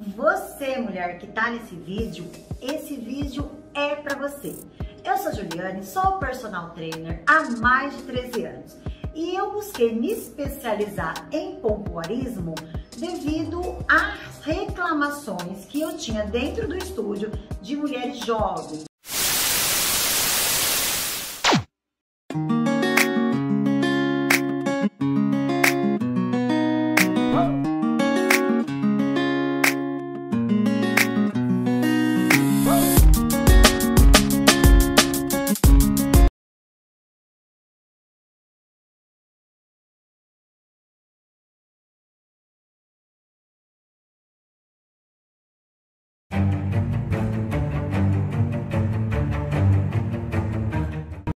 Você mulher que tá nesse vídeo, esse vídeo é para você. Eu sou Juliane, sou personal trainer há mais de 13 anos e eu busquei me especializar em pompoarismo devido às reclamações que eu tinha dentro do estúdio de mulheres jovens,